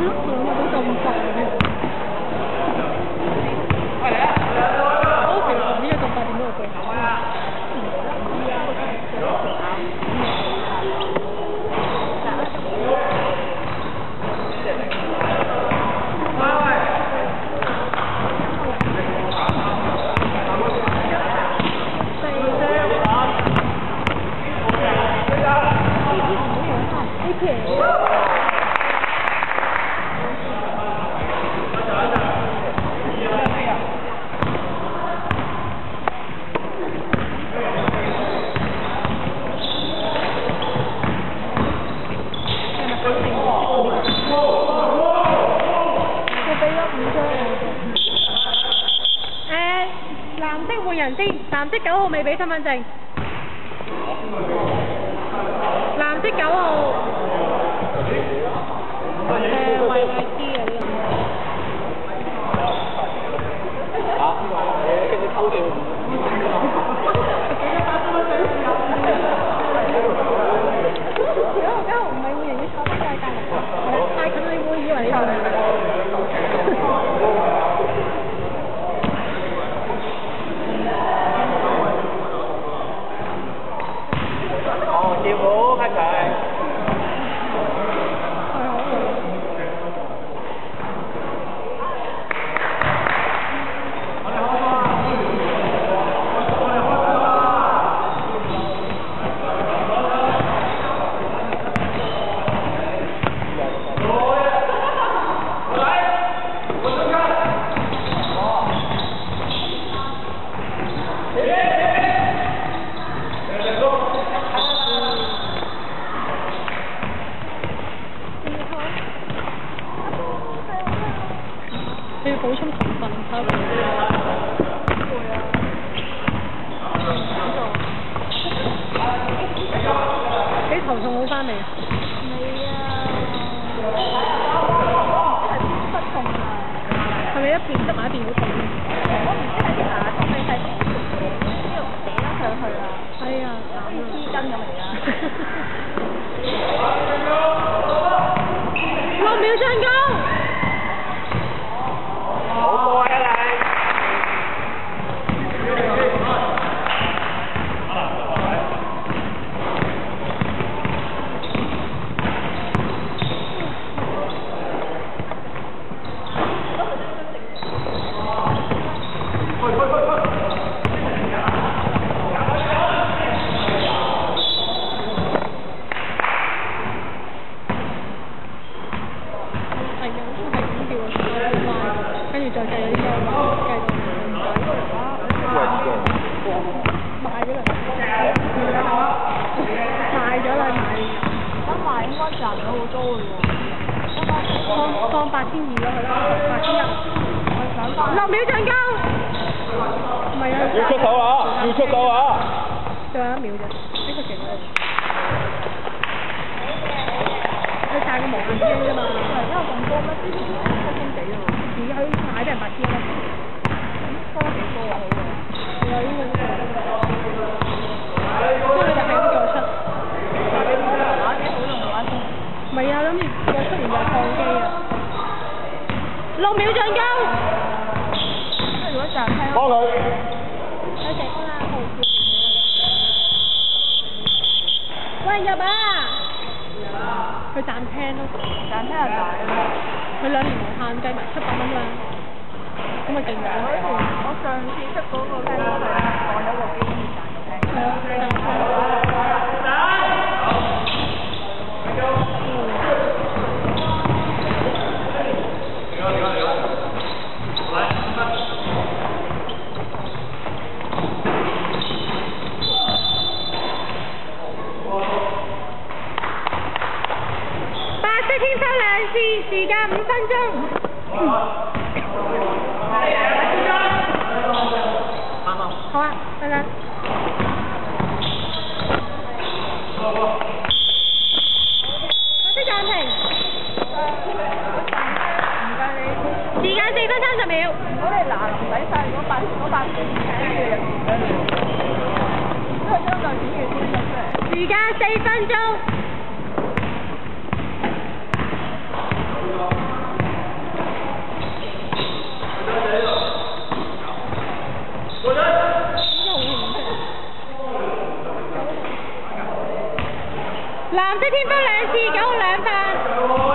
รู้สึกว่ามั 蓝色九號未俾身份證，藍色九號，誒維維 T 啊呢個。啊，跟住偷掉。九號九號唔係會人要坐得太近，太近你會以為你哦，師傅，開佢。你要補充糖分，收你。你頭痛好翻未？未啊，係邊忽痛啊？係咪一邊得埋一邊好痛？我唔知係牙痛定係邊條呢度扯得上去啊？哎呀，好似黐筋咁嚟啊！六秒進攻。放放八千二咯，佢啦，八千一。我想翻六秒进攻。唔系啊。要出手啊！要出手啊！仲有一秒啫，呢个劲喎。佢带个无限机啫嘛。因为咁多咩？之前系七千几喎，而佢买俾人八千一。多几多啊？好喎。有呢个。 佢賺聽咯，賺聽就賺啦。佢兩年無限計埋七百蚊啦，咁咪勁咗。我上次出嗰個聽都係放咗個機賺聽。係啊，白色天收兩次，時間五分鐘。好啊，等。暫停。唔該你。時間四分三十秒。如果你嗱唔使晒嗰八嗰八千請住入面嗰度，因為將個錢要先出出嚟。時間四分鐘。即天分两次，九號兩份。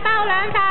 三次，廿八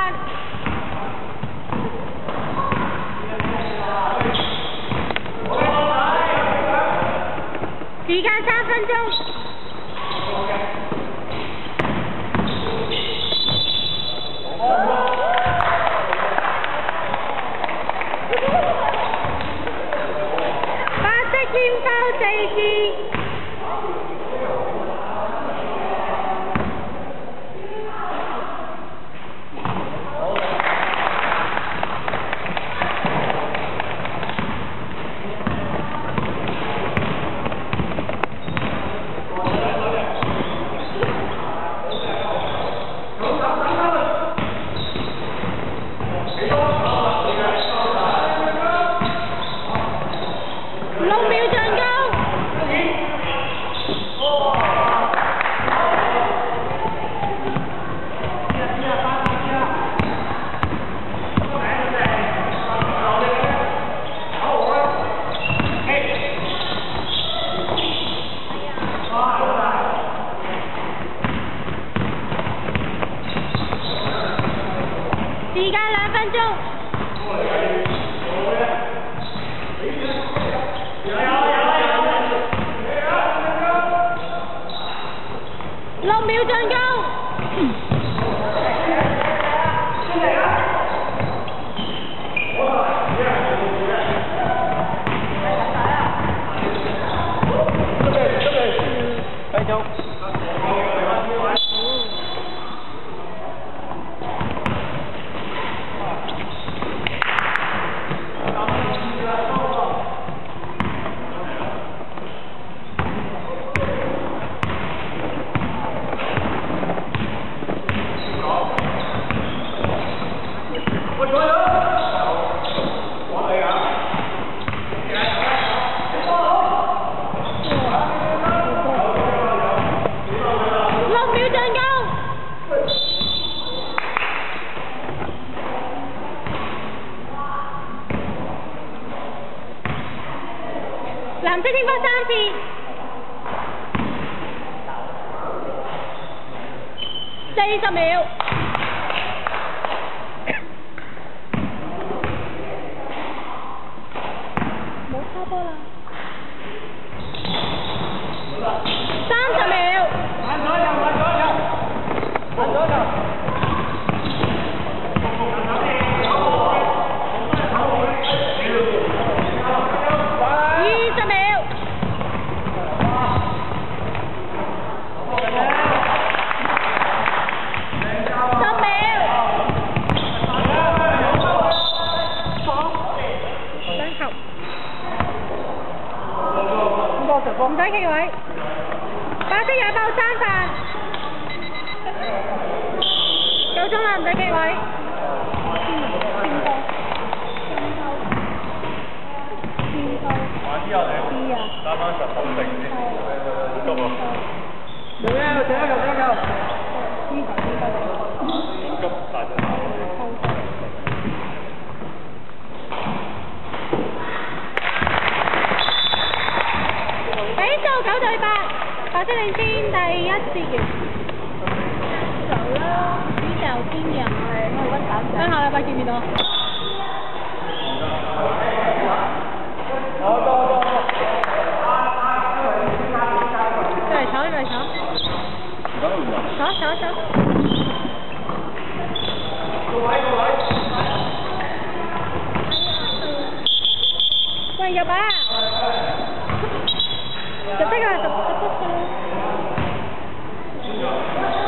四十秒。唔使企位。白色廿包三份。够钟啦，唔使企位。之后你打翻十九成先，急啊！有咩？有有有有。急 đi thôi rồi sói rồi sói sói sói sói quay cho ba. Chụp tất cả chụp chụp tất cả